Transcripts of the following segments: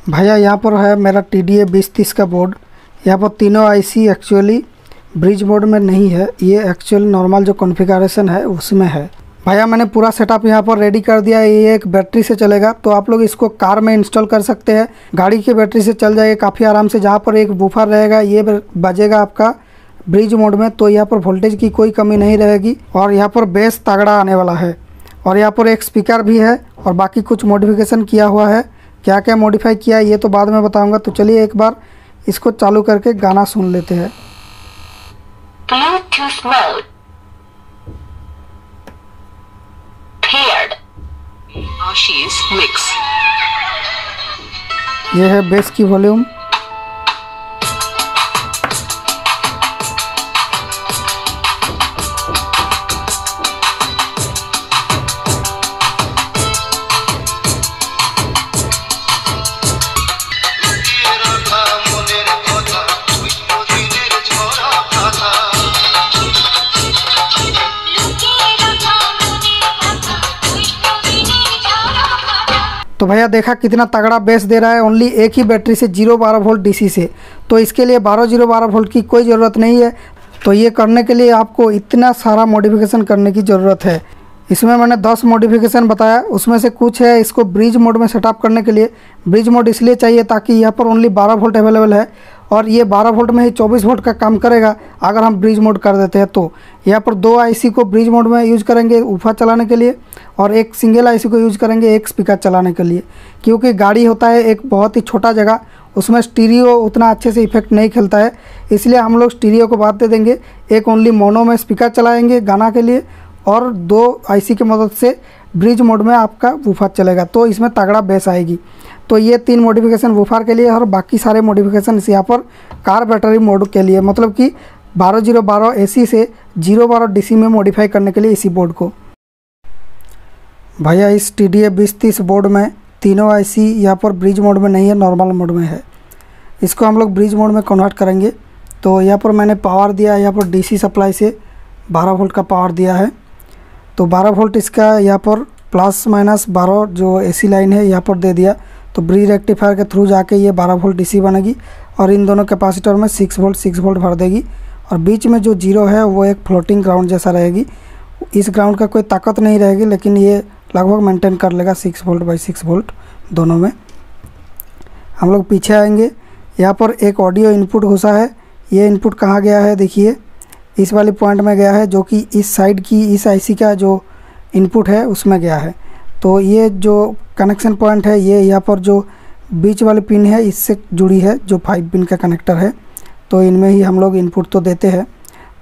भैया, यहाँ पर है मेरा टी डी ए बीस तीस का बोर्ड यहाँ पर तीनों आईसी एक्चुअली ब्रिज मोड में नहीं है। ये एक्चुअल नॉर्मल जो कॉन्फ़िगरेशन है, उसमें है। भैया, मैंने पूरा सेटअप यहाँ पर रेडी कर दिया है। ये एक बैटरी से चलेगा। तो आप लोग इसको कार में इंस्टॉल कर सकते हैं। गाड़ी की बैटरी से चल जाएगा काफ़ी आराम से। जहाँ पर एक बूफर रहेगा, ये बजेगा आपका ब्रिज मोड में। तो यहाँ पर वोल्टेज की कोई कमी नहीं रहेगी और यहाँ पर बेस तगड़ा आने वाला है। और यहाँ पर एक स्पीकर भी है और बाकी कुछ मॉडिफिकेशन किया हुआ है। क्या क्या मॉडिफाई किया है ये तो बाद में बताऊँगा तो चलिए एक बार इसको चालू करके गाना सुन लेते हैं Bluetooth mode. Paired. Mix. ये है बेस की वॉल्यूम भैया देखा कितना तगड़ा बेस दे रहा है। ओनली एक ही बैटरी से ज़ीरो बारह वोल्ट डीसी से। तो इसके लिए बारह ज़ीरो बारह वोल्ट की कोई ज़रूरत नहीं है। तो ये करने के लिए आपको इतना सारा मॉडिफिकेशन करने की ज़रूरत है। इसमें मैंने 10 मॉडिफिकेशन बताया। उसमें से कुछ है इसको ब्रिज मोड में सेटअप करने के लिए। ब्रिज मोड इसलिए चाहिए ताकि यहाँ पर ओनली 12 वोल्ट अवेलेबल है। और ये 12 वोल्ट में ही 24 वोल्ट का काम करेगा, अगर हम ब्रिज मोड कर देते हैं तो। यहाँ पर दो आईसी को ब्रिज मोड में यूज़ करेंगे ऊफा चलाने के लिए और एक सिंगल आईसी को यूज़ करेंगे एक स्पीकर चलाने के लिए। क्योंकि गाड़ी होता है एक बहुत ही छोटा जगह, उसमें स्टीरियो उतना अच्छे से इफ़ेक्ट नहीं खेलता है, इसलिए हम लोग स्टीरियो को बात दे देंगे। एक ओनली मोनो में स्पीकर चलाएँगे गाना के लिए और दो आईसी की मदद से ब्रिज मोड में आपका वूफा चलेगा तो इसमें तगड़ा बेस आएगी। तो ये तीन मॉडिफिकेशन वूफर के लिए और बाकी सारे मॉडिफिकेशन यहाँ पर कार बैटरी मोड के लिए मतलब कि बारह ज़ीरो बारह ए से ज़ीरो बारह डी में मॉडिफाई करने के लिए इसी बोर्ड को। भैया, इस टी डी ए बीस तीस बोर्ड में तीनों आईसी यहाँ पर ब्रिज मोड में नहीं है नॉर्मल मोड में है। इसको हम लोग ब्रिज मोड में कन्वर्ट करेंगे। तो यहाँ पर मैंने पावर दिया है, यहाँ पर डीसी सप्लाई से 12 वोल्ट का पावर दिया है। तो 12 वोल्ट इसका यहाँ पर प्लस माइनस 12 जो एसी लाइन है, यहाँ पर दे दिया। तो ब्रिज रेक्टिफायर के थ्रू जाके ये 12 वोल्ट डीसी बनेगी और इन दोनों कैपेसिटर में 6 वोल्ट 6 वोल्ट भर देगी। और बीच में जो ज़ीरो है, वो एक फ्लोटिंग ग्राउंड जैसा रहेगी। इस ग्राउंड का कोई ताकत नहीं रहेगी, लेकिन ये लगभग मेंटेन कर लेगा six volt by six volt दोनों में। हम लोग पीछे आएँगे। यहाँ पर एक ऑडियो इनपुट घुसा है। ये इनपुट कहाँ गया है, देखिए। इस वाली पॉइंट में गया है, जो कि इस साइड की, इस आईसी का जो इनपुट है, उसमें गया है। तो ये जो कनेक्शन पॉइंट है, ये यहाँ पर जो बीच वाली पिन है, इससे जुड़ी है, जो फाइव पिन का कनेक्टर है। तो इनमें ही हम लोग इनपुट तो देते हैं।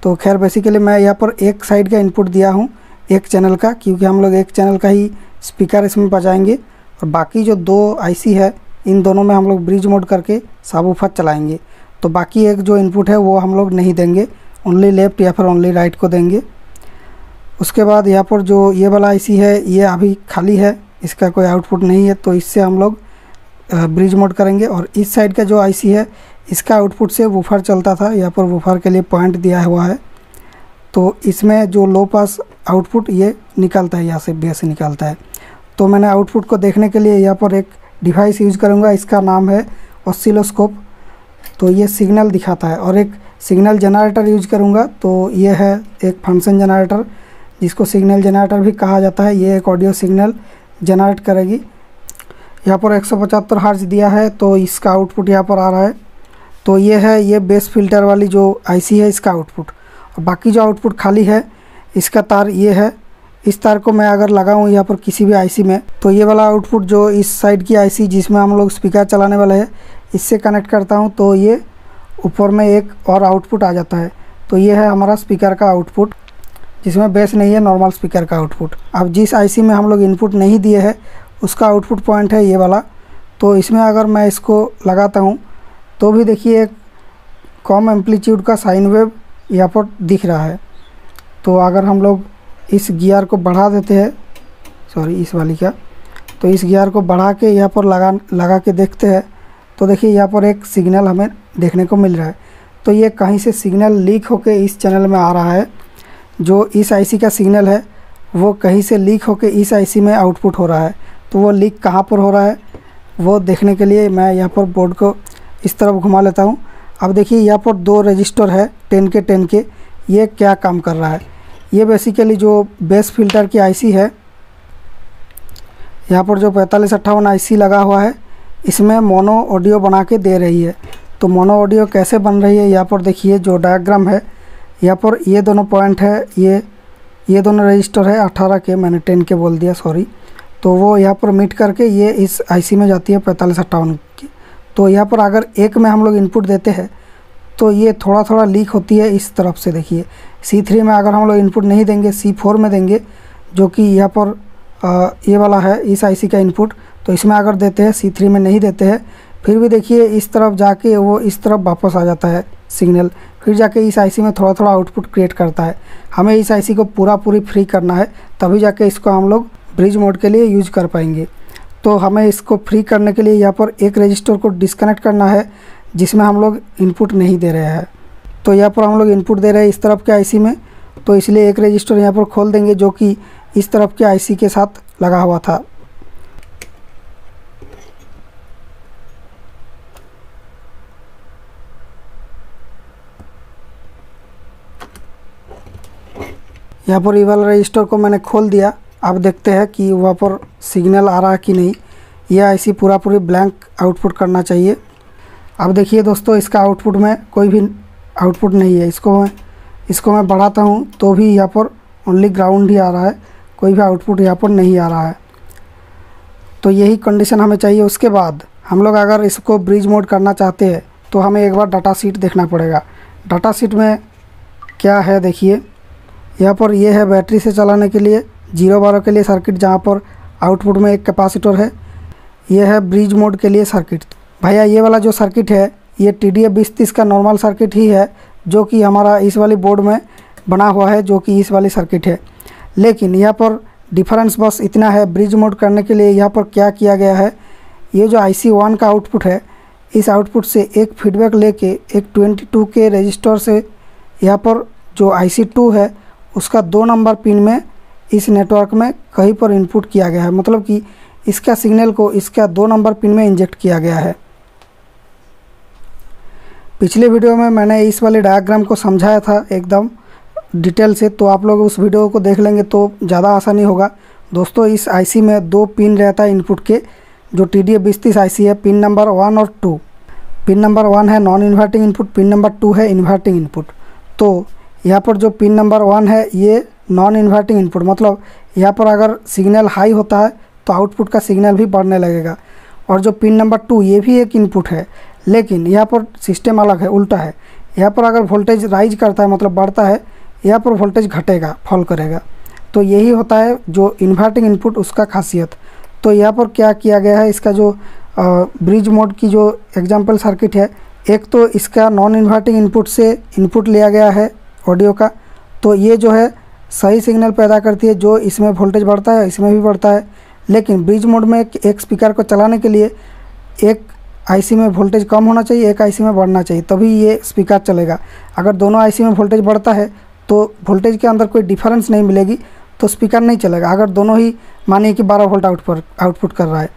तो खैर बेसिकली मैं यहाँ पर एक साइड का इनपुट दिया हूँ, एक चैनल का, क्योंकि हम लोग एक चैनल का ही स्पीकर इसमें बजाएँगे। और बाकी जो दो आईसी है, इन दोनों में हम लोग ब्रिज मोड करके साबूफत चलाएँगे। तो बाकी एक जो इनपुट है, वो हम लोग नहीं देंगे। ओनली लेफ़्ट या फिर ओनली राइट को देंगे। उसके बाद यहाँ पर जो ये वाला आईसी है, ये अभी खाली है, इसका कोई आउटपुट नहीं है तो इससे हम लोग ब्रिज मोड करेंगे और इस साइड का जो आईसी है, इसका आउटपुट से वूफर चलता था, यहाँ पर वूफर के लिए पॉइंट दिया हुआ है। तो इसमें जो लो पास आउटपुट ये निकलता है, यहाँ से बेस निकलता है। तो मैंने आउटपुट को देखने के लिए यहाँ पर एक डिवाइस यूज़ करूँगा, इसका नाम है ऑसिलोस्कोप तो ये सिग्नल दिखाता है और एक सिग्नल जनरेटर यूज़ करूँगा तो ये है एक फ़ंक्शन जनरेटर जिसको सिग्नल जनरेटर भी कहा जाता है, ये एक ऑडियो सिग्नल जनरेट करेगी। यहाँ पर एक सौ दिया है तो इसका आउटपुट यहाँ पर आ रहा है। तो ये है, ये बेस फ़िल्टर वाली जो आईसी है, इसका आउटपुट। और बाकी जो आउटपुट खाली है, इसका तार ये है। इस तार को मैं अगर लगाऊँ यहाँ पर किसी भी आईसी में तो ये वाला आउटपुट जो इस साइड की आईसी जिसमें हम लोग स्पीकर चलाने वाले हैं, इससे कनेक्ट करता हूँ तो ये ऊपर में एक और आउटपुट आ जाता है। तो ये है हमारा स्पीकर का आउटपुट। जिसमें बेस नहीं है नॉर्मल स्पीकर का आउटपुट। अब जिस आईसी में हम लोग इनपुट नहीं दिए है, उसका आउटपुट पॉइंट है ये वाला। तो इसमें अगर मैं इसको लगाता हूँ तो भी देखिए एक कम एम्पलीट्यूड का साइन वेव यहाँ पर दिख रहा है। तो अगर हम लोग इस गियर को बढ़ा देते हैं सॉरी इस वाली का तो इस गियर को बढ़ा के यहाँ पर लगा लगा के देखते हैं तो देखिए यहाँ पर एक सिग्नल हमें देखने को मिल रहा है। तो ये कहीं से सिग्नल लीक होके इस चैनल में आ रहा है। जो इस आईसी का सिग्नल है, वो कहीं से लीक होके इस आईसी में आउटपुट हो रहा है। तो वो लीक कहाँ पर हो रहा है, वो देखने के लिए मैं यहाँ पर बोर्ड को इस तरफ़ घुमा लेता हूँ। अब देखिए, यहाँ पर दो रजिस्टर है, टेन के टेन के। ये क्या काम कर रहा है? ये बेसिकली जो बेस फ़िल्टर की आईसी है, यहाँ पर जो पैंतालीस अट्ठावन आई लगा हुआ है, इसमें मोनो ऑडियो बना के दे रही है। तो मोनो ऑडियो कैसे बन रही है, यहाँ पर देखिए, जो डायग्राम है यहाँ पर ये दोनों पॉइंट है ये ये दोनों रजिस्टर है अठारह के मैंने टेन के बोल दिया सॉरी तो वो यहाँ पर मीट करके ये इस आईसी में जाती है पैंतालीस अट्ठावन की। तो यहाँ पर अगर एक में हम लोग इनपुट देते हैं तो ये थोड़ा थोड़ा लीक होती है इस तरफ़ से देखिए। सी थ्री में अगर हम लोग इनपुट नहीं देंगे सी फोर में देंगे जो कि यहाँ पर आ, ये वाला है इस आईसी का इनपुट तो इसमें अगर देते हैं सी थ्री में नहीं देते हैं फिर भी देखिए इस तरफ़ जाके वो इस तरफ़ वापस आ जाता है सिग्नल फिर जाके इस आईसी में थोड़ा थोड़ा आउटपुट क्रिएट करता है। हमें इस आईसी को पूरा पूरी फ्री करना है, तभी जाके इसको हम लोग ब्रिज मोड के लिए यूज़ कर पाएँगे। तो हमें इसको फ्री करने के लिए यहाँ पर एक रजिस्टर को डिस्कनेक्ट करना है, जिसमें हम लोग इनपुट नहीं दे रहे हैं। तो यहाँ पर हम लोग इनपुट दे रहे हैं इस तरफ़ के आईसी में तो इसलिए एक रजिस्टर यहाँ पर खोल देंगे, जो कि इस तरफ़ के आईसी के साथ लगा हुआ था। यहाँ पर ये वाला रजिस्टर को मैंने खोल दिया। अब देखते हैं कि वहाँ पर सिग्नल आ रहा है कि नहीं। यह ऐसी पूरा पूरी ब्लैंक आउटपुट करना चाहिए। अब देखिए दोस्तों, इसका आउटपुट में कोई भी आउटपुट नहीं है। इसको मैं इसको मैं बढ़ाता हूँ तो भी यहाँ पर ओनली ग्राउंड ही आ रहा है। कोई भी आउटपुट यहाँ पर नहीं आ रहा है। तो यही कंडीशन हमें चाहिए। उसके बाद हम लोग अगर इसको ब्रिज मोड करना चाहते हैं तो हमें एक बार डाटा सीट देखना पड़ेगा। डाटा सीट में क्या है देखिए। यहाँ पर ये है बैटरी से चलाने के लिए, ज़ीरो बारह के लिए सर्किट जहाँ पर आउटपुट में एक कैपेसिटर है। यह है ब्रिज मोड के लिए सर्किट। भैया, ये वाला जो सर्किट है, ये टी डी बीस तीस का नॉर्मल सर्किट ही है, जो कि हमारा इस वाली बोर्ड में बना हुआ है, जो कि इस वाली सर्किट है। लेकिन यहाँ पर डिफरेंस बस इतना है, ब्रिज मोड करने के लिए यहाँ पर क्या किया गया है, ये जो आई सी वन का आउटपुट है, इस आउटपुट से एक फीडबैक लेके एक ट्वेंटी टू के रजिस्टर से यहाँ पर जो आई सी टू है उसका दो नंबर पिन में इस नेटवर्क में कहीं पर इनपुट किया गया है। मतलब कि इसका सिग्नल को इसका दो नंबर पिन में इंजेक्ट किया गया है। पिछले वीडियो में मैंने इस वाले डायग्राम को समझाया था एकदम डिटेल से तो आप लोग उस वीडियो को देख लेंगे तो ज़्यादा आसानी होगा। दोस्तों, इस आईसी में दो पिन रहता है इनपुट के, जो टी डी बीस तीस आई है। पिन नंबर वन और टू। पिन नंबर वन है non inverting input pin number two है इन्वर्टिंग इनपुट तो यहाँ पर जो पिन नंबर वन है, ये नॉन इन्वर्टिंग इनपुट मतलब यहाँ पर अगर सिग्नल हाई होता है तो आउटपुट का सिग्नल भी बढ़ने लगेगा। और जो पिन नंबर टू ये भी एक इनपुट है, लेकिन यहाँ पर सिस्टम अलग है, उल्टा है। यहाँ पर अगर वोल्टेज राइज करता है मतलब बढ़ता है, यहाँ पर वोल्टेज घटेगा फॉल करेगा। तो यही होता है जो इन्वर्टिंग इनपुट उसका खासियत। तो यहाँ पर क्या किया गया है, इसका जो ब्रिज मोड की जो एग्ज़ाम्पल सर्किट है, एक तो इसका नॉन इन्वर्टिंग इनपुट से इनपुट लिया गया है ऑडियो का तो ये जो है सही सिग्नल पैदा करती है जो इसमें वोल्टेज बढ़ता है इसमें भी बढ़ता है। लेकिन ब्रिज मोड में एक, स्पीकर को चलाने के लिए एक आईसी में वोल्टेज कम होना चाहिए एक आईसी में बढ़ना चाहिए तभी ये स्पीकर चलेगा। अगर दोनों आईसी में वोल्टेज बढ़ता है तो वोल्टेज के अंदर कोई डिफरेंस नहीं मिलेगी तो स्पीकर नहीं चलेगा। अगर दोनों ही मानिए कि 12 वोल्ट आउटपुट आउटपुट कर रहा है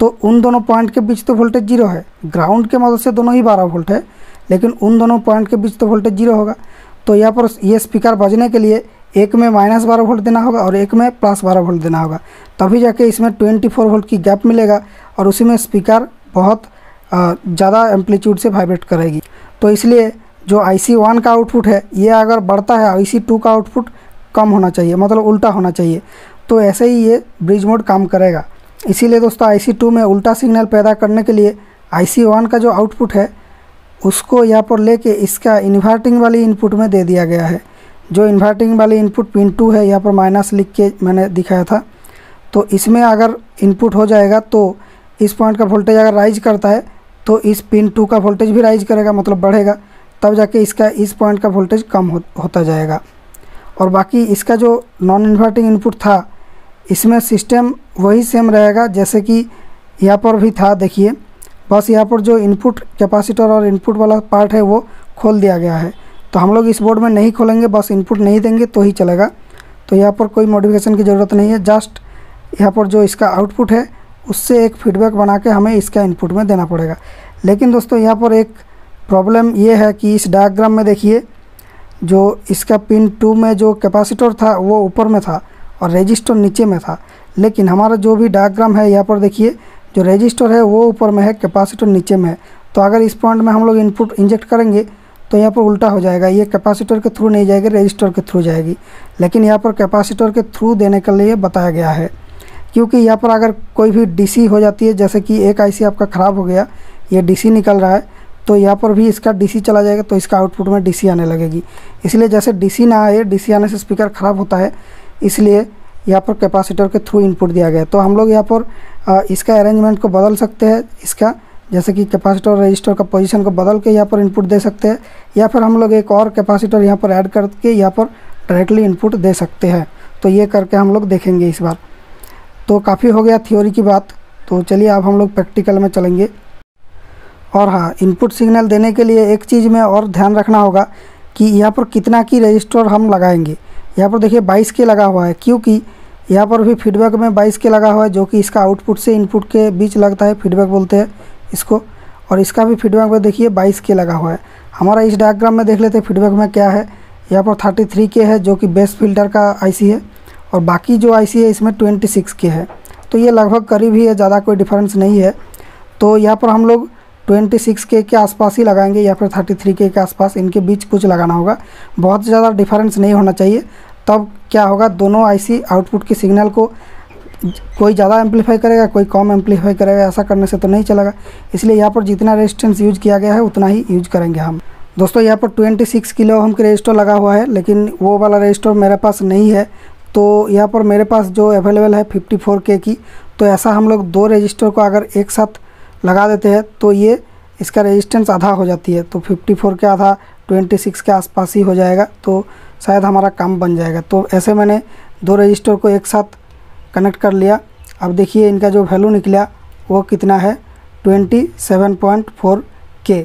तो उन दोनों पॉइंट के बीच तो वोल्टेज ज़ीरो है। ग्राउंड के मदद से दोनों ही 12 वोल्ट है लेकिन उन दोनों पॉइंट के बीच तो वोल्टेज ज़ीरो होगा। तो यहाँ पर ये स्पीकर बजने के लिए एक में माइनस बारह वोल्ट देना होगा और एक में प्लस बारह वोल्ट देना होगा। तभी जाके इसमें ट्वेंटी फोर वोल्ट की गैप मिलेगा और उसी में स्पीकर बहुत ज़्यादा एम्पलीट्यूड से वाइब्रेट करेगी। तो इसलिए जो आई सी वन का आउटपुट है, ये अगर बढ़ता है आई सी टू का आउटपुट कम होना चाहिए मतलब उल्टा होना चाहिए तो ऐसे ही ये ब्रिज मोड काम करेगा। इसीलिए दोस्तों आई सी टू में उल्टा सिग्नल पैदा करने के लिए आई सी वन का जो आउटपुट है उसको यहाँ पर लेके इसका इन्वर्टिंग वाली इनपुट में दे दिया गया है। जो इन्वर्टिंग वाली इनपुट पिन टू है यहाँ पर माइनस लिख के मैंने दिखाया था। तो इसमें अगर इनपुट हो जाएगा तो इस पॉइंट का वोल्टेज अगर राइज करता है तो इस पिन टू का वोल्टेज भी राइज करेगा मतलब बढ़ेगा। तब जाके इसका इस पॉइंट का वोल्टेज कम हो, होता जाएगा। और बाकी इसका जो नॉन इन्वर्टिंग इनपुट था इसमें सिस्टम वही सेम रहेगा जैसे कि यहाँ पर भी था देखिए। बस यहाँ पर जो इनपुट कैपेसिटर और इनपुट वाला पार्ट है वो खोल दिया गया है। तो हम लोग इस बोर्ड में नहीं खोलेंगे, बस इनपुट नहीं देंगे तो ही चलेगा। तो यहाँ पर कोई मॉडिफिकेशन की ज़रूरत नहीं है जस्ट यहाँ पर जो इसका आउटपुट है, उससे एक फीडबैक बना के हमें इसका इनपुट में देना पड़ेगा। लेकिन दोस्तों, यहाँ पर एक प्रॉब्लम ये है कि इस डायग्राम में देखिए, जो इसका पिन टू में जो कैपेसिटर था, वो ऊपर में था और रजिस्टर नीचे में था। लेकिन हमारा जो भी डायग्राम है, यहाँ पर देखिए जो रजिस्टर है, वो ऊपर में है कैपेसिटर नीचे में है। तो अगर इस पॉइंट में हम लोग इनपुट इंजेक्ट करेंगे तो यहाँ पर उल्टा हो जाएगा। ये कैपेसिटर के थ्रू नहीं जाएगी रजिस्टर के थ्रू जाएगी। लेकिन यहाँ पर कैपेसिटर के थ्रू देने के लिए बताया गया है। क्योंकि यहाँ पर अगर कोई भी डीसी हो जाती है, जैसे कि एक आईसी आपका ख़राब हो गया, ये डीसी निकल रहा है तो यहाँ पर भी इसका डीसी चला जाएगा तो इसका आउटपुट में डीसी आने लगेगी। इसलिए जैसे डीसी ना आए डीसी आने से स्पीकर ख़राब होता है, इसलिए यहाँ पर कैपेसिटर के थ्रू इनपुट दिया गया तो हम लोग यहाँ पर इसका अरेंजमेंट को बदल सकते हैं, इसका, जैसे कि कैपेसिटर रजिस्टर का पोजीशन को बदल के यहाँ पर इनपुट दे सकते हैं, या फिर हम लोग एक और कैपेसिटर यहाँ पर ऐड करके यहाँ पर डायरेक्टली इनपुट दे सकते हैं। तो ये करके हम लोग देखेंगे इस बार। तो काफ़ी हो गया थ्योरी की बात। तो चलिए अब हम लोग प्रैक्टिकल में चलेंगे। और हाँ इनपुट सिग्नल देने के लिए एक चीज़ में और ध्यान रखना होगा कि यहाँ पर कितना की रजिस्टर हम लगाएँगे। यहाँ पर देखिए बाईस के लगा हुआ है, क्योंकि यहाँ पर भी फीडबैक में बाईस के लगा हुआ है, जो कि इसका आउटपुट से इनपुट के बीच लगता है फीडबैक बोलते हैं इसको। और इसका भी फीडबैक में देखिए बाईस के लगा हुआ है। हमारा इस डायग्राम में देख लेते हैं फीडबैक में क्या है। यहाँ पर थर्टी थ्री के है, जो कि बेस फ़िल्टर का आईसी है, और बाकी जो आईसी है, इसमें ट्वेंटी सिक्स के है। तो ये लगभग करीब ही है, ज़्यादा कोई डिफरेंस नहीं है। तो यहाँ पर हम लोग ट्वेंटी सिक्स के के आसपास ही लगाएँगे या फिर थर्टी थ्री के के आसपास इनके बीच कुछ लगाना होगा। बहुत ज़्यादा डिफरेंस नहीं होना चाहिए। तब क्या होगा? दोनों आईसी आउटपुट की सिग्नल को कोई ज़्यादा एम्पलीफाई करेगा, कोई कम एम्पलीफाई करेगा, ऐसा करने से तो नहीं चलेगा। इसलिए यहाँ पर जितना रेजिस्टेंस यूज़ किया गया है, उतना ही यूज़ करेंगे हम। दोस्तों, यहाँ पर 26 किलो हम के रजिस्टर लगा हुआ है, लेकिन वो वाला रजिस्टर मेरे पास नहीं है। तो यहाँ पर मेरे पास जो अवेलेबल है 54 के की तो ऐसा हम लोग दो रजिस्टर को अगर एक साथ लगा देते हैं तो ये इसका रेजिस्टेंस आधा हो जाती है तो 54 के आधा 26 के आसपास ही हो जाएगा तो शायद हमारा काम बन जाएगा। तो ऐसे मैंने दो रजिस्टर को एक साथ कनेक्ट कर लिया। अब देखिए इनका जो वैल्यू निकला, वो कितना है? 27.4 के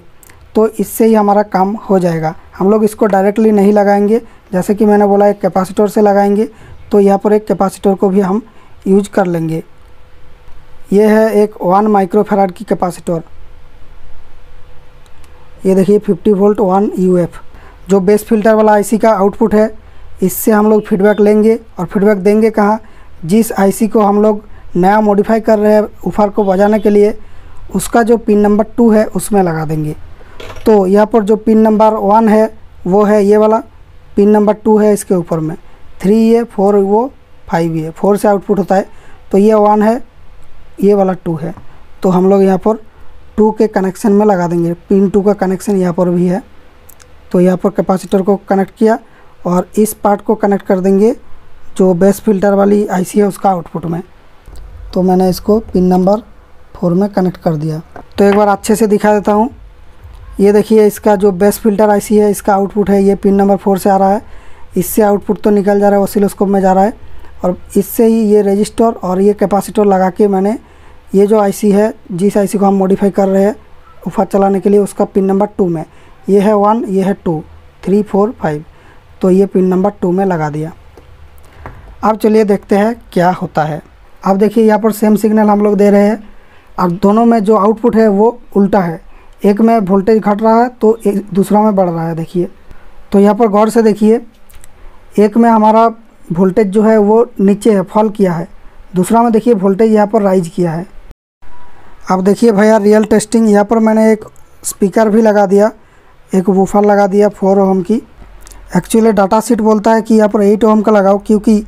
तो इससे ही हमारा काम हो जाएगा। हम लोग इसको डायरेक्टली नहीं लगाएँगे, जैसे कि मैंने बोला एक कैपेसिटर से लगाएँगे तो यहाँ पर एक कैपेसिटर को भी हम यूज़ कर लेंगे। ये है एक वन माइक्रोफेराड की कैपेसिटर ये देखिए 50 वोल्ट वन यूएफ जो बेस फ़िल्टर वाला आईसी का आउटपुट है, इससे हम लोग फीडबैक लेंगे और फीडबैक देंगे कहाँ? जिस आईसी को हम लोग नया मॉडिफाई कर रहे हैं, ऊपर को बजाने के लिए, उसका जो पिन नंबर टू है, उसमें लगा देंगे। तो यहाँ पर जो पिन नंबर वन है, वो है ये वाला। पिन नंबर टू है इसके ऊपर में। थ्री ये फोर वो फाइव ये फोर से आउटपुट होता है। तो ये वन है ये वाला टू है। तो हम लोग यहाँ पर टू के कनेक्शन में लगा देंगे। पिन टू का कनेक्शन यहाँ पर भी है। तो यहाँ पर कैपेसिटर को कनेक्ट किया और इस पार्ट को कनेक्ट कर देंगे जो बेस फ़िल्टर वाली आईसी है उसका आउटपुट में। तो मैंने इसको पिन नंबर फोर में कनेक्ट कर दिया। तो एक बार अच्छे से दिखा देता हूँ। ये देखिए, इसका जो बेस फ़िल्टर आईसी है, इसका आउटपुट है, ये पिन नंबर फोर से आ रहा है। इससे आउटपुट तो निकल जा रहा है ओसिलोस्कोप में जा रहा है। और इससे ही ये रजिस्टर और ये कैपेसिटर लगा के मैंने ये जो आईसी है, जिस आईसी को हम मॉडिफाई कर रहे हैं उफा चलाने के लिए उसका पिन नंबर टू में। ये है वन ये है टू थ्री फोर फाइव तो ये पिन नंबर टू में लगा दिया। अब चलिए देखते हैं क्या होता है। अब देखिए, यहाँ पर सेम सिग्नल हम लोग दे रहे हैं और दोनों में जो आउटपुट है वो उल्टा है। एक में वोल्टेज घट रहा है तो एक, दूसरा में बढ़ रहा है, देखिए। तो यहाँ पर गौर से देखिए, एक में हमारा वोल्टेज जो है वो नीचे है फॉल किया है। दूसरा में देखिए वोल्टेज यहाँ पर राइज किया है। अब देखिए भैया रियल टेस्टिंग यहाँ पर मैंने एक स्पीकर भी लगा दिया। एक वूफर लगा दिया फोर ओम की। एक्चुअली डाटा सीट बोलता है कि यहाँ पर एट ओम का लगाओ, क्योंकि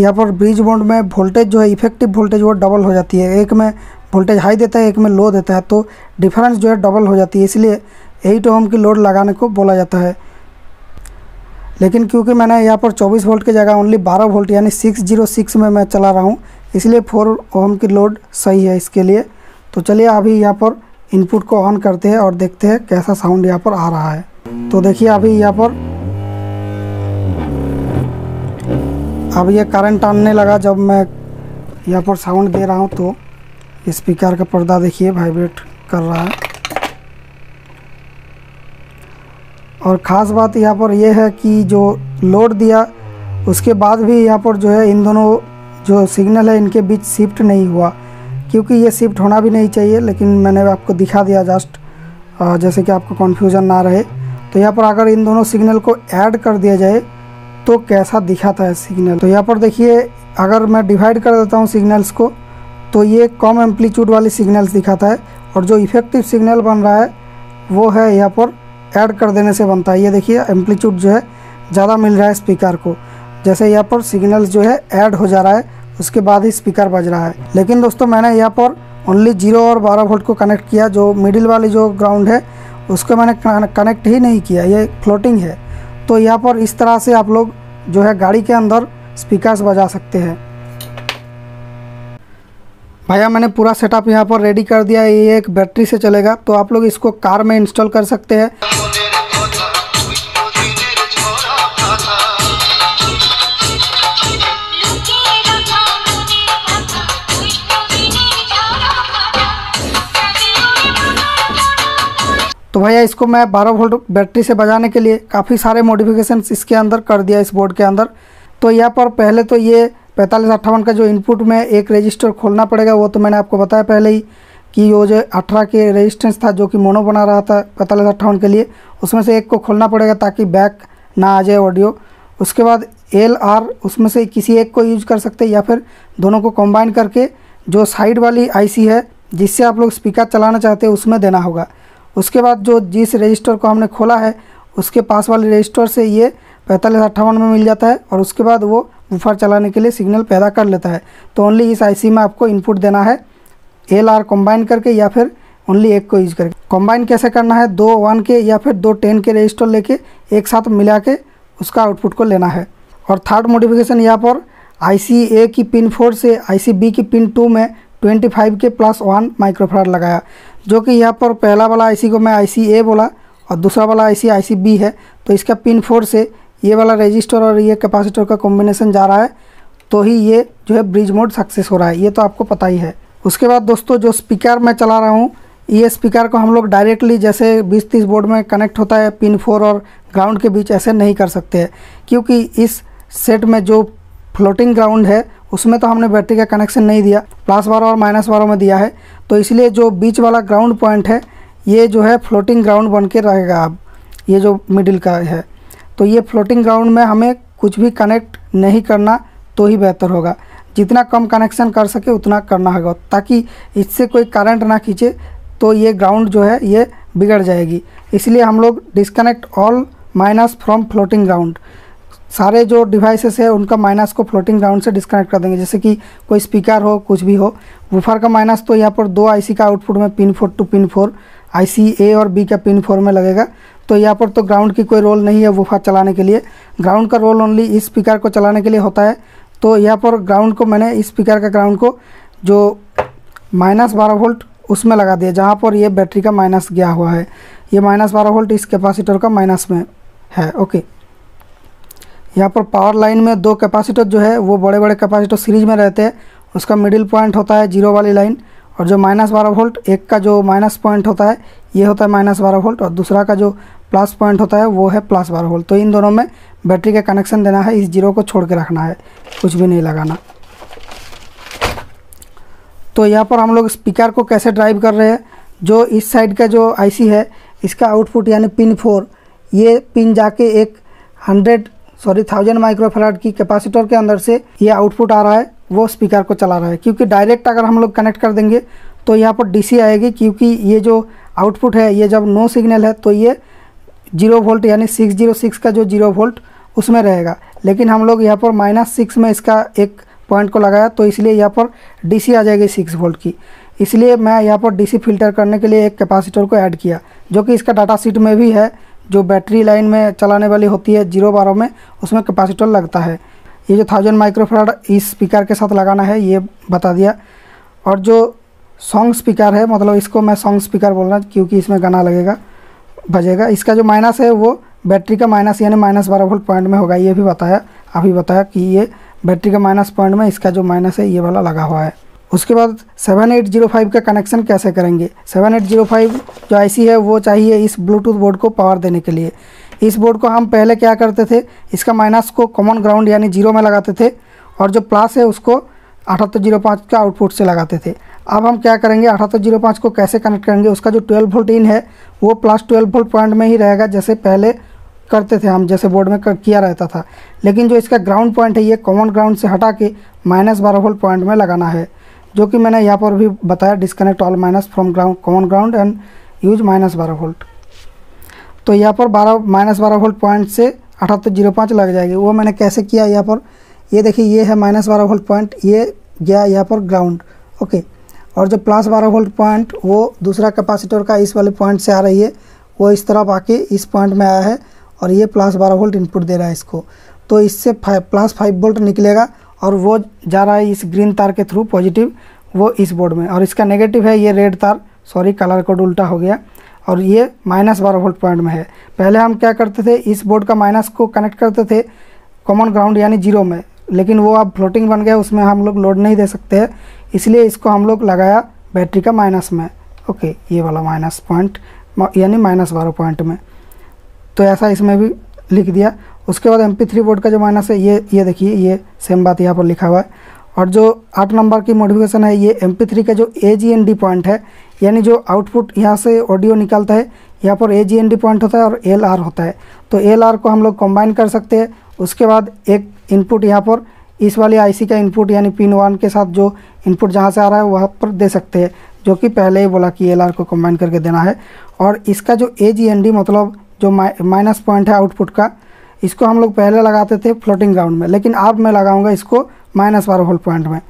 यहाँ पर ब्रिज बोर्ड में वोल्टेज जो है इफ़ेक्टिव वोल्टेज वो डबल हो जाती है। एक में वोल्टेज हाई देता है, एक में लो देता है। तो डिफरेंस जो है डबल हो जाती है। इसलिए एट ओम की लोड लगाने को बोला जाता है। लेकिन क्योंकि मैंने यहाँ पर 24 वोल्ट की जगह ओनली 12 वोल्ट, यानी 606 में मैं चला रहा हूँ, इसलिए 4 ओम की लोड सही है इसके लिए। तो चलिए अभी यहाँ पर इनपुट को ऑन करते हैं और देखते हैं कैसा साउंड यहाँ पर आ रहा है। तो देखिए अभी यहाँ पर अब ये करंट आने लगा जब मैं यहाँ पर साउंड दे रहा हूँ तो स्पीकर का पर्दा देखिए वाइब्रेट कर रहा है। और ख़ास बात यहाँ पर यह है कि जो लोड दिया, उसके बाद भी यहाँ पर जो है इन दोनों जो सिग्नल है, इनके बीच शिफ्ट नहीं हुआ। क्योंकि ये शिफ्ट होना भी नहीं चाहिए, लेकिन मैंने आपको दिखा दिया जस्ट जैसे कि आपको कन्फ्यूज़न ना रहे। तो यहाँ पर अगर इन दोनों सिग्नल को ऐड कर दिया जाए तो कैसा दिखाता है सिग्नल तो यहाँ पर देखिए, अगर मैं डिवाइड कर देता हूँ सिग्नल्स को तो ये कम एम्पलीट्यूड वाली सिग्नल्स दिखाता है। और जो इफ़ेक्टिव सिग्नल बन रहा है, वो है यहाँ पर ऐड कर देने से बनता है। ये देखिए एम्पलीट्यूड जो है, ज़्यादा मिल रहा है स्पीकर को। जैसे यहाँ पर सिग्नल जो है ऐड हो जा रहा है, उसके बाद ही स्पीकर बज रहा है। लेकिन दोस्तों, मैंने यहाँ पर ओनली ज़ीरो और बारह वोल्ट को कनेक्ट किया, जो मिडिल वाली जो ग्राउंड है, उसको मैंने कनेक्ट ही नहीं किया। ये फ्लोटिंग है। तो यहाँ पर इस तरह से आप लोग जो है, गाड़ी के अंदर स्पीकर्स बजा सकते हैं। भैया मैंने पूरा सेटअप यहाँ पर रेडी कर दिया ये एक बैटरी से चलेगा। तो आप लोग इसको कार में इंस्टॉल कर सकते हैं। तो भैया, इसको मैं 12 वोल्ट बैटरी से बजाने के लिए काफ़ी सारे मॉडिफिकेशन इसके अंदर कर दिया इस बोर्ड के अंदर। तो यहाँ पर पहले तो ये पैंतालीस अट्ठावन का जो इनपुट में एक रजिस्टर खोलना पड़ेगा, वो तो मैंने आपको बताया पहले ही कि वो जो अठारह के रेजिस्टेंस था, जो कि मोनो बना रहा था पैंतालीस अट्ठावन के लिए, उसमें से एक को खोलना पड़ेगा ताकि बैक ना आ जाए ऑडियो उसके बाद एल आर उसमें से किसी एक को यूज़ कर सकते हैं या फिर दोनों को कंबाइन करके जो साइड वाली आईसी है, जिससे आप लोग स्पीकर चलाना चाहते हैं, उसमें देना होगा। उसके बाद जो जिस रजिस्टर को हमने खोला है, उसके पास वाले रजिस्टर से ये पैंतालीस अट्ठावन में मिल जाता है और उसके बाद वो बूफर चलाने के लिए सिग्नल पैदा कर लेता है। तो ओनली इस आईसी में आपको इनपुट देना है। एल आर कम्बाइन करके या फिर ओनली एक को यूज़ करके। कम्बाइन कैसे करना है? दो वन के या फिर दो टेन के रजिस्टर लेके एक साथ मिला के उसका आउटपुट को लेना है। और थर्ड मॉडिफिकेशन यहाँ पर आई ए की पिन फोर से आई बी की पिन टू में 25 के प्लस वन माइक्रोफार लगाया। जो कि यहाँ पर पहला वाला आईसी को मैं आई सी ए बोला और दूसरा वाला आईसी आई सी बी है। तो इसका पिन फोर से ये वाला रजिस्टर और ये कैपेसिटर का कॉम्बिनेशन जा रहा है तो ही ये जो है ब्रिज मोड सक्सेस हो रहा है। ये तो आपको पता ही है। उसके बाद दोस्तों, जो स्पीकर मैं चला रहा हूँ, ये स्पीकर को हम लोग डायरेक्टली जैसे 20-30 बोर्ड में कनेक्ट होता है पिन फोर और ग्राउंड के बीच, ऐसे नहीं कर सकते हैं। क्योंकि इस सेट में जो फ्लोटिंग ग्राउंड है, उसमें तो हमने बैटरी का कनेक्शन नहीं दिया। प्लस बारह और माइनस बारह में दिया है। तो इसलिए जो बीच वाला ग्राउंड पॉइंट है, ये जो है फ्लोटिंग ग्राउंड बन के रहेगा अब। ये जो मिडिल का है। तो ये फ्लोटिंग ग्राउंड में हमें कुछ भी कनेक्ट नहीं करना तो ही बेहतर होगा। जितना कम कनेक्शन कर सके, उतना करना होगा। ताकि इससे कोई करंट ना खींचे तो ये ग्राउंड जो है, ये बिगड़ जाएगी। इसलिए हम लोग disconnect all minus from floating ground सारे जो डिवाइसेस है, उनका माइनस को फ्लोटिंग ग्राउंड से डिस्कनेक्ट कर देंगे। जैसे कि कोई स्पीकर हो, कुछ भी हो वूफर का माइनस तो यहाँ पर दो आईसी का आउटपुट में pin four to pin four IC A और बी का पिन फोर में लगेगा। तो यहाँ पर तो ग्राउंड की कोई रोल नहीं है वूफर चलाने के लिए। ग्राउंड का रोल ओनली इस स्पीकर को चलाने के लिए होता है। तो यहाँ पर ग्राउंड को मैंने इस स्पीकर का ग्राउंड को जो माइनस बारह वोल्ट उसमें लगा दिया, जहाँ पर ये बैटरी का माइनस गया हुआ है। ये माइनस बारह वोल्ट इस कैपेसिटर का माइनस में है ओके यहाँ पर पावर लाइन में दो कैपेसिटर जो है, वो बड़े बड़े कैपेसिटर सीरीज़ में रहते हैं। उसका मिडिल पॉइंट होता है ज़ीरो वाली लाइन और जो माइनस बारह वोल्ट, एक का जो माइनस पॉइंट होता है, ये होता है माइनस बारह वोल्ट, और दूसरा का जो प्लस पॉइंट होता है, वो है प्लस बारह वोल्ट। तो इन दोनों में बैटरी का कनेक्शन देना है, इस ज़ीरो को छोड़ के रखना है, कुछ भी नहीं लगाना। तो यहाँ पर हम लोग स्पीकर को कैसे ड्राइव कर रहे हैं, जो इस साइड का जो आईसी है, इसका आउटपुट यानी पिन फोर, ये पिन जाके एक हंड्रेड सॉरी थाउज़ेंड माइक्रोफेराड की कैपेसिटर के अंदर से ये आउटपुट आ रहा है, वो स्पीकर को चला रहा है। क्योंकि डायरेक्ट अगर हम लोग कनेक्ट कर देंगे तो यहाँ पर डीसी आएगी, क्योंकि ये जो आउटपुट है, ये जब नो सिग्नल है तो ये ज़ीरो वोल्ट यानी सिक्स ज़ीरो सिक्स का जो ज़ीरो वोल्ट उसमें रहेगा। लेकिन हम लोग यहाँ पर माइनस सिक्स में इसका एक पॉइंट को लगाया तो इसलिए यहाँ पर डीसी आ जाएगी सिक्स वोल्ट की। इसलिए मैं यहाँ पर डीसी फ़िल्टर करने के लिए एक कैपेसिटर को ऐड किया, जो कि इसका डाटा सीट में भी है। जो बैटरी लाइन में चलाने वाली होती है ज़ीरो बारह में, उसमें कैपेसिटर लगता है। ये जो थाउज़ेंड माइक्रोफेराड इस स्पीकर के साथ लगाना है, ये बता दिया। और जो सॉन्ग स्पीकर है मतलब इसको मैं सॉन्ग स्पीकर बोलना क्योंकि इसमें गाना लगेगा, बजेगा। इसका जो माइनस है, वो बैटरी का माइनस, यानी माइनस बारह वोल्ट पॉइंट में होगा, ये भी बताया, अभी बताया कि ये बैटरी का माइनस पॉइंट में इसका जो माइनस है, ये वाला लगा हुआ है। उसके बाद सेवन एट ज़ीरो फाइव का कनेक्शन कैसे करेंगे? सेवन एट ज़ीरो फाइव जो आईसी है, वो चाहिए इस ब्लूटूथ बोर्ड को पावर देने के लिए। इस बोर्ड को हम पहले क्या करते थे? इसका माइनस को कॉमन ग्राउंड यानी ज़ीरो में लगाते थे और जो प्लस है, उसको अठहत्तर ज़ीरो पाँच का आउटपुट से लगाते थे। अब हम क्या करेंगे? अठहत्तर ज़ीरो पाँच को कैसे कनेक्ट करेंगे? उसका जो ट्वेल्व वोल्ट इन है, वो प्लस ट्वेल्व वोल्ट पॉइंट में ही रहेगा, जैसे पहले करते थे हम, जैसे बोर्ड में किया रहता था। लेकिन जो इसका ग्राउंड पॉइंट है, ये कॉमन ग्राउंड से हटा के माइनस बारह वोल्ट पॉइंट में लगाना है। जो कि मैंने यहाँ पर भी बताया disconnect all minus from ground common ground and use minus बारह वोल्ट तो यहाँ पर बारह माइनस बारह वोल्ट पॉइंट से अठहत्तर ज़ीरो पाँच लग जाएगी। वो मैंने कैसे किया यहाँ पर? ये देखिए, ये है माइनस बारह वोल्ट पॉइंट ये गया यहाँ पर ग्राउंड ओके और जो प्लस बारह वोल्ट पॉइंट वो दूसरा कैपेसिटर का इस वाले पॉइंट से आ रही है। वो इस तरफ़ आके इस पॉइंट में आया है और ये प्लस बारह वोल्ट इनपुट दे रहा है इसको। तो इससे फाइव प्लस फाइव वोल्ट निकलेगा और वो जा रहा है इस ग्रीन तार के थ्रू पॉजिटिव वो इस बोर्ड में। और इसका नेगेटिव है, ये रेड तार सॉरी कलर कोड उल्टा हो गया। और ये माइनस बारह वोल्ट पॉइंट में है। पहले हम क्या करते थे, इस बोर्ड का माइनस को कनेक्ट करते थे कॉमन ग्राउंड यानी ज़ीरो में। लेकिन वो अब फ्लोटिंग बन गया, उसमें हम लोग लोड नहीं दे सकते हैं। इसलिए इसको हम लोग लगाया बैटरी का माइनस में। ओके ये वाला माइनस पॉइंट यानी माइनस बारह पॉइंट में। तो ऐसा इसमें भी लिख दिया। उसके बाद एम पी थ्री बोर्ड का जो माइनस है, ये ये देखिए, ये सेम बात यहाँ पर लिखा हुआ है। और जो आठ नंबर की मॉडिफिकेशन है, ये एम पी थ्री का जो A G N D point है, यानी जो आउटपुट यहाँ से ऑडियो निकलता है, यहाँ पर A G N D point होता है और एल आर होता है। तो एल आर को हम लोग कंबाइन कर सकते हैं। उसके बाद एक इनपुट यहाँ पर, इस वाली आईसी का इनपुट यानी पिन वन के साथ जो इनपुट जहाँ से आ रहा है, वहाँ पर दे सकते हैं, जो कि पहले ही बोला कि एल आर को कंबाइन करके देना है। और इसका जो ए जी एन डी मतलब जो माइनस पॉइंट है आउटपुट का इसको हम लोग पहले लगाते थे फ्लोटिंग ग्राउंड में, लेकिन अब मैं लगाऊँगा इसको माइनस बारह वोल्ट पॉइंट में।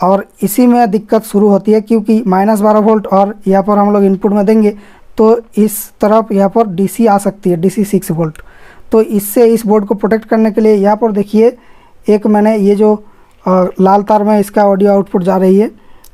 और इसी में दिक्कत शुरू होती है क्योंकि माइनस बारह वोल्ट और यहाँ पर हम लोग इनपुट में देंगे तो इस तरफ़ यहाँ पर डीसी आ सकती है डीसी सिक्स वोल्ट तो इससे इस बोर्ड को प्रोटेक्ट करने के लिए यहाँ पर देखिए, एक मैंने ये जो लाल तार में इसका ऑडियो आउटपुट जा रही है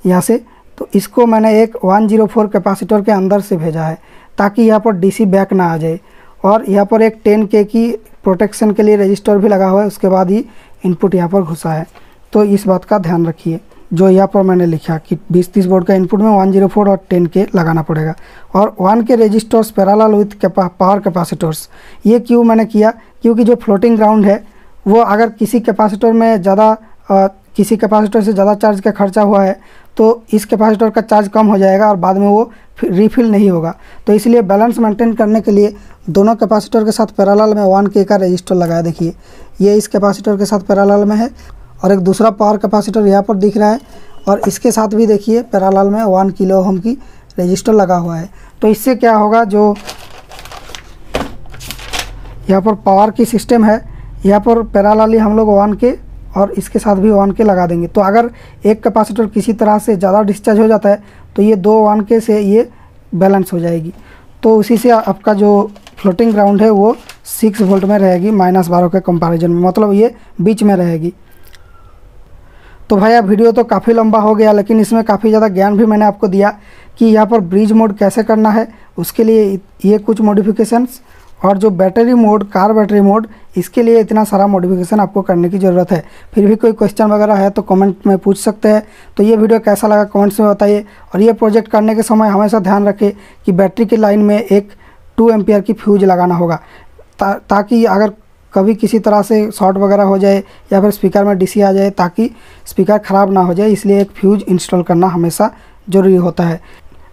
यहाँ से तो इसको मैंने एक 104 कैपेसिटर के अंदर से भेजा है, ताकि यहाँ पर डीसी बैक ना आ जाए। और यहाँ पर एक 10 के की प्रोटेक्शन के लिए रजिस्टर भी लगा हुआ है उसके बाद ही इनपुट यहाँ पर घुसा है। तो इस बात का ध्यान रखिए जो यहाँ पर मैंने लिखा कि 20-30 बोर्ड का इनपुट में 104 और 10 के लगाना पड़ेगा। और वन के रजिस्टर्स पैरालल विथ कैपा, पावर कैपेसिटर्स ये क्यों मैंने किया? क्योंकि जो फ्लोटिंग ग्राउंड है वो अगर किसी कैपेसिटर में ज़्यादा किसी कैपेसिटर से ज़्यादा चार्ज का खर्चा हुआ है तो इस कैपेसिटर का चार्ज कम हो जाएगा और बाद में वो रिफिल नहीं होगा। तो इसलिए बैलेंस मेंटेन करने के लिए दोनों कैपेसिटर के साथ पैरेलल में वन के का रजिस्टर लगाया। देखिए, ये इस कैपेसिटर के साथ पैरेलल में है और एक दूसरा पावर कैपेसिटर यहाँ पर दिख रहा है और इसके साथ भी देखिए पैरेलल में वन किलो ओम की रजिस्टर लगा हुआ है। तो इससे क्या होगा जो यहाँ पर पावर की सिस्टम है, यहाँ पर पैरालाली हम लोग वन के और इसके साथ भी वन के लगा देंगे। तो अगर एक कैपेसिटर किसी तरह से ज़्यादा डिस्चार्ज हो जाता है तो ये दो वन के से ये बैलेंस हो जाएगी। तो उसी से आपका जो फ्लोटिंग ग्राउंड है, वो सिक्स वोल्ट में रहेगी माइनस बारह के कंपैरिजन में मतलब ये बीच में रहेगी। तो भैया वीडियो तो काफ़ी लंबा हो गया, लेकिन इसमें काफ़ी ज़्यादा ज्ञान भी मैंने आपको दिया कि यहाँ पर ब्रिज मोड कैसे करना है, उसके लिए ये कुछ मॉडिफिकेशंस और जो battery mode car battery mode इसके लिए इतना सारा मॉडिफिकेशन आपको करने की ज़रूरत है। फिर भी कोई क्वेश्चन वगैरह है तो कमेंट में पूछ सकते हैं। तो ये वीडियो कैसा लगा कमेंट्स में बताइए। और ये प्रोजेक्ट करने के समय हमेशा ध्यान रखें कि बैटरी की लाइन में एक टू एम्पियर की फ्यूज लगाना होगा। ता, ताकि अगर कभी किसी तरह से शॉर्ट वगैरह हो जाए या फिर स्पीकर में डीसी आ जाए ताकि स्पीकर ख़राब ना हो जाए इसलिए एक फ्यूज इंस्टॉल करना हमेशा ज़रूरी होता है।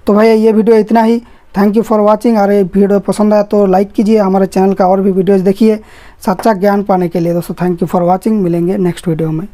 तो भैया ये वीडियो इतना ही। थैंक यू फॉर वाचिंग ये वीडियो पसंद आया तो लाइक कीजिए हमारे चैनल का और भी वीडियोज़ देखिए। सच्चा ज्ञान पाने के लिए दोस्तों थैंक यू फॉर वाचिंग मिलेंगे नेक्स्ट वीडियो में।